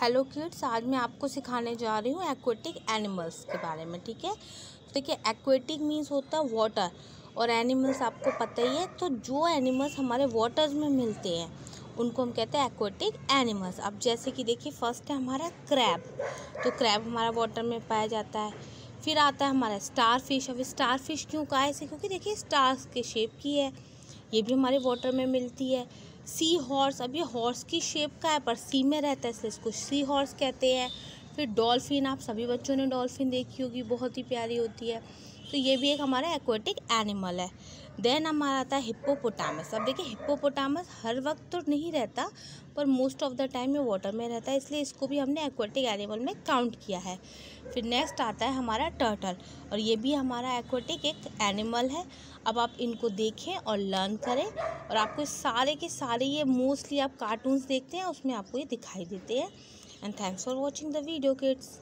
Hello kids, आज मैं आपको सिखाने जा रही हूँ एक्वेटिक एनिमल्स के बारे में, ठीक है? तो देखिए एक्वेटिक मीन्स होता है वाटर और एनिमल्स आपको पता ही है तो जो एनिमल्स हमारे वाटर्स में मिलते हैं, उनको हम कहते हैं एक्वेटिक एनिमल्स अब जैसे कि देखिए फ़र्स्ट है हमारा क्रैब तो क्रैब हमारा वाटर में पाया जाता है, फिर आता है हमारा स्टार फ़िश अब स्टार फ़िश क्यों कहा इसे? क्योंकि देखिए स्टार्स के शेप की है, ये भी हमारे वाटर में मिलती है। सी हॉर्स अब ये हॉर्स की शेप का है, पर सी में रहता है, इसलिए इसको सी हॉर्स कहते हैं। फिर डॉल्फिन आप सभी बच्चों ने डॉल्फिन देखी होगी, बहुत ही प्यारी होती है। तो ये भी एक हमारा एक्वेटिक एनिमल है। देन हमारा आता है हिप्पोपोटामस अब देखिए हिप्पोपोटामस हर वक्त तो नहीं रहता, पर मोस्ट ऑफ़ द टाइम ये वाटर में रहता है, इसलिए इसको भी हमने एक्वेटिक एनिमल में काउंट किया है। फिर नेक्स्ट आता है हमारा टर्टल और ये भी हमारा एक्वेटिक एक एनिमल है। अब आप इनको देखें और लर्न करें, और आपको सारे के सारे ये मोस्टली आप कार्टून्स देखते हैं, उसमें आपको ये दिखाई देते हैं। And thanks for watching the video kids